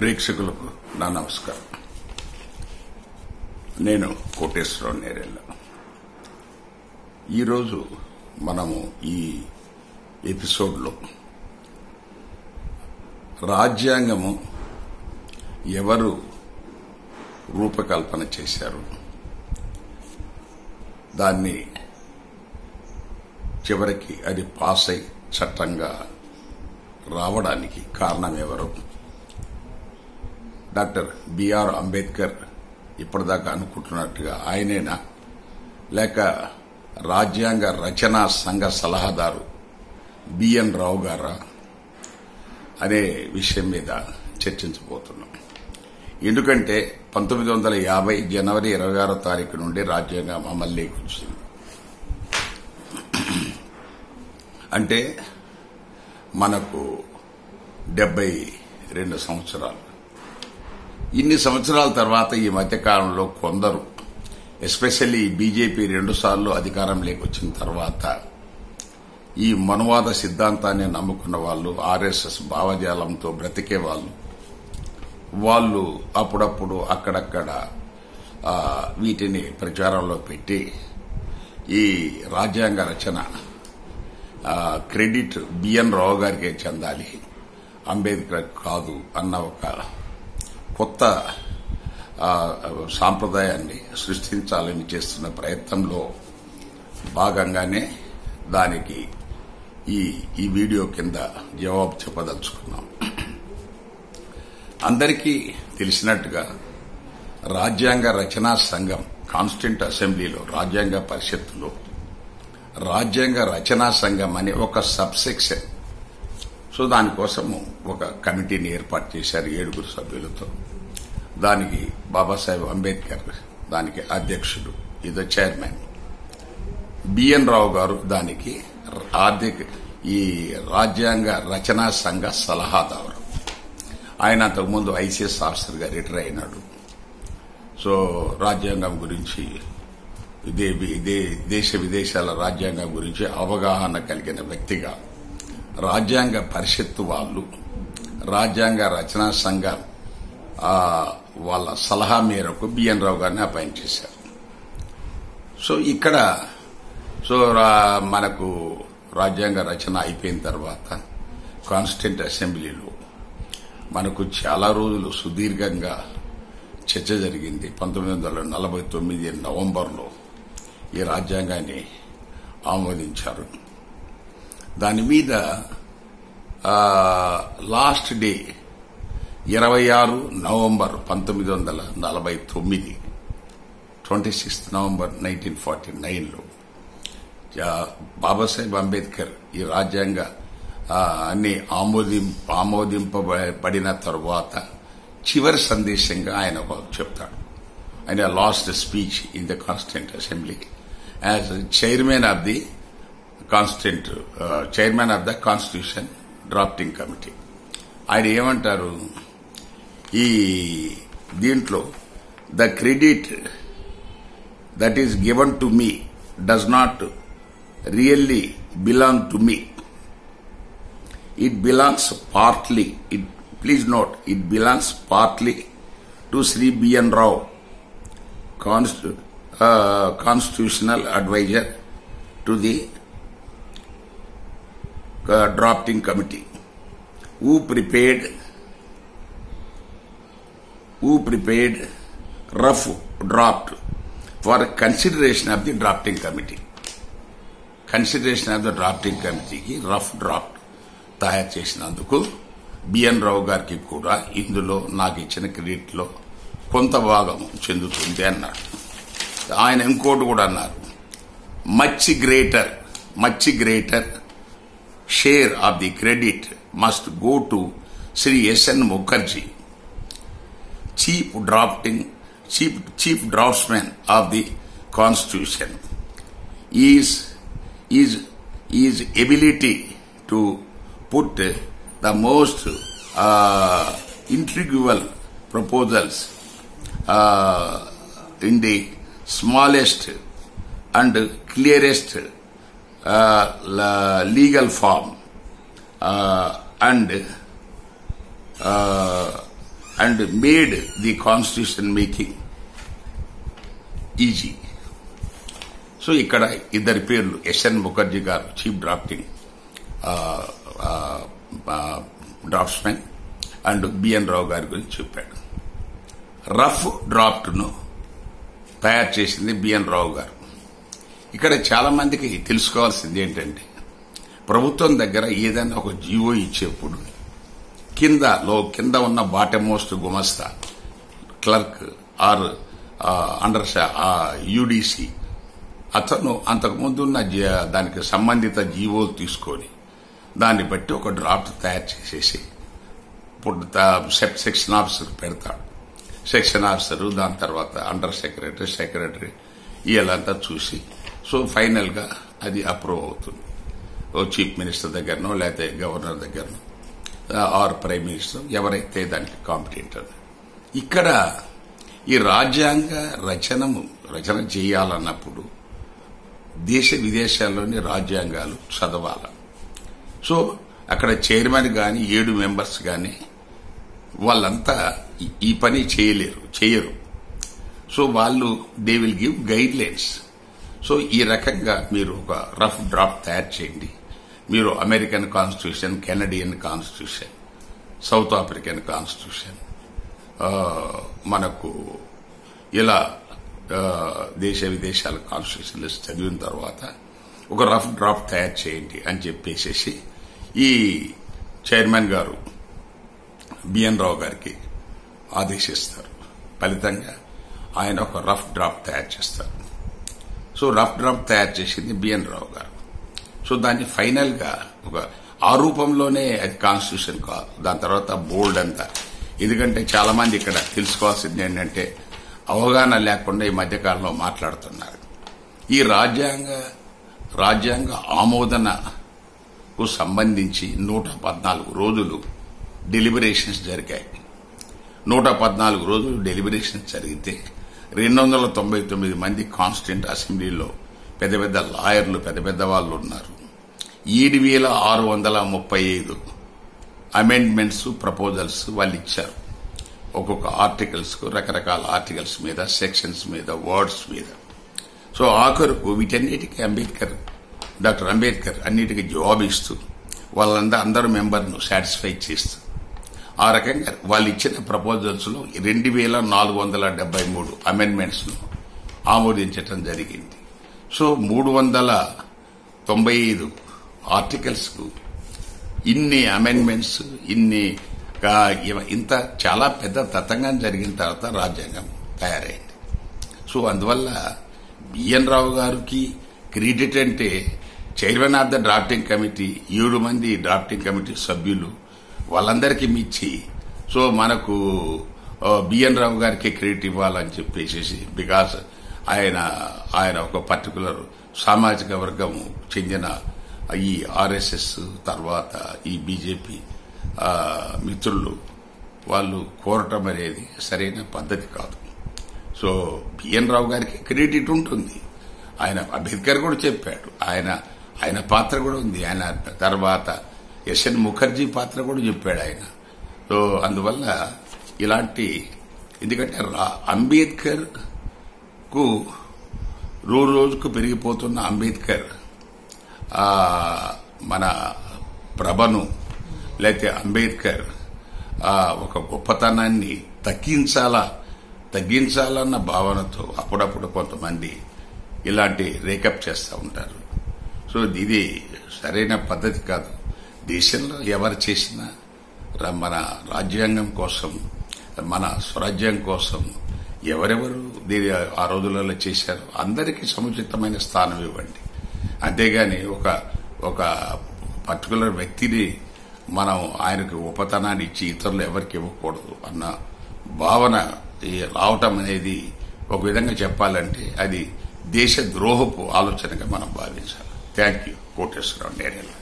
ప్రేక్షకులకు నా నమస్కారం. నేను కోటేశ్వరరావు నేరెళ్ళ. ఈరోజు మనము ఈ ఎపిసోడ్లో రాజ్యాంగము ఎవరు రూపకల్పన చేశారు? దాన్ని చివరికి అది పాస్ అయి చట్టంగా రావడానికి కారణం ఎవరు? డాక్టర్ బిఆర్ అంబేద్కర్ ఇప్పటిదాకా అనుకుంటున్నట్టుగా ఆయనేనా? లేక రాజ్యాంగ రచనా సంఘ సలహాదారు బిఎన్ రావు గారా? అనే విషయం మీద చర్చించబోతున్నాం. ఎందుకంటే పంతొమ్మిది వందల యాభై జనవరి ఇరవై ఆరో తారీఖు నుండి రాజ్యాంగం అమల్లోకి వచ్చింది. అంటే మనకు డెబ్బై రెండు సంవత్సరాలు. ఇన్ని సంవత్సరాల తర్వాత ఈ మధ్యకాలంలో కొందరు ఎస్పెషల్లీ బీజేపీ రెండుసార్లు అధికారంలోకి వచ్చిన తర్వాత ఈ మనువాద సిద్ధాంతాన్ని నమ్ముకున్న వాళ్ళు ఆర్ఎస్ఎస్ భావజాలంతో బ్రతికే వాళ్ళు వాళ్ళు అప్పుడప్పుడు అక్కడక్కడ వీటిని ప్రచారంలో పెట్టి ఈ రాజ్యాంగ రచన క్రెడిట్ బిఎన్ రావు గారికే చెందాలి అంబేద్కర్ కాదు అన్న ఒక కొత్త సాంప్రదాయాన్ని సృష్టించాలని చేస్తున్న ప్రయత్నంలో భాగంగానే దానికి ఈ ఈ వీడియో కింద జవాబు చెప్పదలుచుకున్నాం. అందరికీ తెలిసినట్టుగా రాజ్యాంగ రచనా సంఘం కాన్స్టెంట్ అసెంబ్లీలో రాజ్యాంగ పరిషత్తులో రాజ్యాంగ రచనా సంఘం అనే ఒక సబ్సెక్షన్. సో దానికోసము ఒక కమిటీని ఏర్పాటు చేశారు ఏడుగురు సభ్యులతో. దానికి బాబాసాహెబ్ అంబేద్కర్ దానికి అధ్యక్షుడు. ఇది చైర్మన్. బిఎన్ రావు గారు దానికి ఆర్థిక ఈ రాజ్యాంగ రచనా సంఘ సలహాదారు. ఆయన అంతకుముందు ఐసీఎస్ ఆఫీసర్గా రిటైర్ అయినాడు. సో రాజ్యాంగం గురించి ఇదే ఇదే దేశ విదేశాల రాజ్యాంగం గురించి అవగాహన కలిగిన వ్యక్తిగా రాజ్యాంగ పరిషత్తు వాళ్ళు రాజ్యాంగ రచనా సంఘం వాళ్ళ సలహా మేరకు బిఎన్ రావు గారిని అపాయింట్ చేశారు. సో ఇక్కడ సో రా- మనకు రాజ్యాంగ రచన అయిపోయిన తర్వాత కాన్స్టిట్యూంట్ అసెంబ్లీలో మనకు చాలా రోజులు సుదీర్ఘంగా చర్చ జరిగింది. పంతొమ్మిది వందల నలభై తొమ్మిది నవంబర్లో ఈ రాజ్యాంగాన్ని ఆమోదించారు. దాని మీద లాస్ట్ డే ఇరవై ఆరు నవంబర్ పంతొమ్మిది వందల నలభై తొమ్మిది twenty sixth November nineteen forty నైన్లో బాబాసాహెబ్ అంబేద్కర్ ఈ రాజ్యాంగ అన్ని ఆమోదిం ఆమోదింపబడిన తరువాత చివరి సందేశంగా ఆయన ఒక చెప్తాడు. ఆయన last speech in the constituent assembly. As chairman of the constituent chairman of the constitution drafting committee. ఆయన ఏమంటారు? ఈ దీంట్లో the credit that is given to me does not really belong to me. It belongs partly, it, please note, it belongs partly to Sri B.N. Rao, const- uh, constitutional advisor to the uh, drafting committee, who prepared who prepared rough draft for consideration of the drafting committee. Consideration of the drafting కమిటీకి rough draft తయారు చేసినందుకు B N రావు గారికి కూడా ఇందులో నాకు ఇచ్చిన క్రెడిట్లో కొంత భాగం చెందుతుంది అన్నాడు. ఆయన ఇంకోటి కూడా అన్నారు. Much greater much greater share of the credit must go to Shri SN Mukherjee chief drafting chief chief draftsman of the constitution. Is is is ability to put the most uh, proposals uh, in the smallest and clearest uh, legal form uh, and and made the constitution making easy so ఇక్కడ ఇద్దరి పేర్లు SN Mukherjee గారు chief drafting draftsmen and BN Rao గారి గురించి చెప్పాడు. Rough డ్రాఫ్ట్ను తయారు చేసింది B N రావు గారు. ఇక్కడ చాలా మందికి తెలుసుకోవాల్సింది ఏంటంటే ప్రభుత్వం దగ్గర ఏదైనా ఒక జీవో ఇచ్చేప్పుడు కింద లో కింద ఉన్న బాటమ్ మోస్ట్ గుమస్తా. Clerk or under UDC. అతను అంతకుముందు ఉన్న దానికి సంబంధిత జీవోలు తీసుకొని దాన్ని బట్టి ఒక డ్రాఫ్ట్ తయారు చేసేసి సెప్ సెక్షన్ ఆఫీసర్ పెడతాడు. సెక్షన్ ఆఫీసర్ దాని తర్వాత అండర్ సెక్రటరీ సెక్రటరీ ఇలాంతా చూసి సో ఫైనల్గా అది అప్రూవ్ అవుతుంది. ఓ చీఫ్ మినిస్టర్ దగ్గరనో లేకపోతే గవర్నర్ దగ్గరనో. ఆర్ ప్రైమ్ మినిస్టర్ ఎవరైతే దానికి కాంపిటెంట్ అది ఇక్కడ ఈ రాజ్యాంగ రచనము రచన చేయాలన్నప్పుడు దేశ విదేశాల్లోని రాజ్యాంగాలు చదవాలి. సో అక్కడ చైర్మన్ కానీ ఏడు మెంబర్స్ కానీ వాళ్ళంతా ఈ- ఈ పని చేయలేరు చేయరు. సో వాళ్ళు they will give guidelines so ఈ రకంగా మీరు ఒక రఫ్ డ్రాఫ్ట్ తయారు చేయండి. మీరు American constitution Canadian constitution South African constitution మనకు ఇలా దేశ విదేశాల కాన్స్టిట్యూషన్లు చదివిన తర్వాత ఒక రఫ్ డ్రాఫ్ట్ తయారు చేయండి అని చెప్పేసేసి ఈ చైర్మన్ గారు బిఎన్ రావు గారికి ఆదేశిస్తారు. ఫలితంగా ఆయన ఒక రఫ్ డ్రాఫ్ట్ తయారు చేస్తారు. సో రఫ్ డ్రాఫ్ట్ తయారు చేసింది బిఎన్ రావు గారు. సో దాన్ని ఫైనల్గా ఒక ఆ రూపంలోనే అది కాన్స్టిట్యూషన్ కాదు దాని తర్వాత బోల్డ్ అంతా. ఎందుకంటే చాలా మంది ఇక్కడ తెలుసుకోవాల్సింది ఏంటంటే అవగాహన లేకుండా ఈ మధ్యకాలంలో మాట్లాడుతున్నారు. ఈ రాజ్యాంగ రాజ్యాంగ ఆమోదనకు సంబంధించి నూట పద్నాలుగు రోజులు డెలిబరేషన్స్ జరిగాయి. నూట పద్నాలుగు రోజులు డెలిబరేషన్స్ జరిగితే రెండు వందల తొంభై తొమ్మిది మంది కాన్స్టిట్యూంట్ అసెంబ్లీలో పెద్ద పెద్ద లాయర్లు పెద్ద పెద్ద వాళ్ళు ఉన్నారు. ఏడు వేల ఆరు వందల ముప్పై ఐదు అమెండ్మెంట్స్ ప్రపోజల్స్ వాళ్ళు ఇచ్చారు ఒక్కొక్క ఆర్టికల్స్కు రకరకాల ఆర్టికల్స్ మీద సెక్షన్స్ మీద వర్డ్స్ మీద. సో ఆఖరుకు వీటన్నిటికీ అంబేద్కర్ డాక్టర్ అంబేద్కర్ అన్నిటికీ జవాబు ఇస్తూ వాళ్ళందరూ అందరు మెంబర్ను సాటిస్ఫై చేస్తూ ఆ రకంగా వాళ్ళు ఇచ్చిన ప్రపోజల్స్లో రెండు వేల నాలుగు వందల డెబ్బై మూడు అమెండ్మెంట్స్ను ఆమోదించటం జరిగింది. సో మూడు వందల తొంభై ఐదు ఆర్టికల్స్కు. ఇన్ని అమెండ్మెంట్స్ ఇన్ని ఇవ- ఇంత చాలా పెద్ద తతంగం జరిగిన తర్వాత రాజ్యాంగం తయారైంది. సో అందువల్ల బిఎన్ రావు గారికి క్రెడిట్ అంటే chairman of the drafting committee ఏడు మంది డ్రాఫ్టింగ్ కమిటీ సభ్యులు వాళ్ళందరికీ మిచ్చి. సో మనకు బిఎన్ రావు గారికి క్రెడిట్ ఇవ్వాలని చెప్పేసి బికాస్ ఆయన ఆయన ఒక పర్టికులర్ సామాజిక వర్గం చెందిన ఈ ఆర్ఎస్ఎస్ తర్వాత ఈ బీజేపీ మిత్రులు వాళ్ళు కోరటం అనేది సరైన పద్ధతి కాదు. సో బిఎన్ రావు గారికి క్రెడిట్ ఉంటుంది. ఆయన అంబేద్కర్ కూడా చెప్పాడు. ఆయన ఆయన పాత్ర కూడా ఉంది. ఆయన తర్వాత ఎస్ఎన్ ముఖర్జీ పాత్ర కూడా చెప్పాడు ఆయన. సో అందువల్ల ఇలాంటి ఎందుకంటే రా- అంబేద్కర్కు రోజు రోజుకు పెరిగిపోతున్న అంబేద్కర్ మన ప్రభను లేకపోతే అంబేద్కర్ ఒక గొప్పతనాన్ని తగ్గించాలా తగ్గించాలన్న భావనతో అప్పుడప్పుడు కొంతమంది ఇలాంటి రేకప్ చేస్తూ ఉంటారు. సో ఇది సరైన పద్ధతి కాదు. దేశంలో ఎవరు చేసినా మన రాజ్యాంగం కోసం మన స్వరాజ్యం కోసం ఎవరెవరు దీని ఆ రోజులలో చేశారు అందరికీ సముచితమైన స్థానం ఇవ్వండి. అంతేగాని ఒక ఒక పర్టికులర్ వ్యక్తిని మనం ఆయనకు ఉపతనాన్ని ఇచ్చి ఇతరులు ఎవరికి ఇవ్వకూడదు అన్న భావన రావటం అనేది ఒక విధంగా చెప్పాలంటే అది దేశ ద్రోహపు ఆలోచనగా మనం భావించాలి. Thank you Koteswararao Nerella.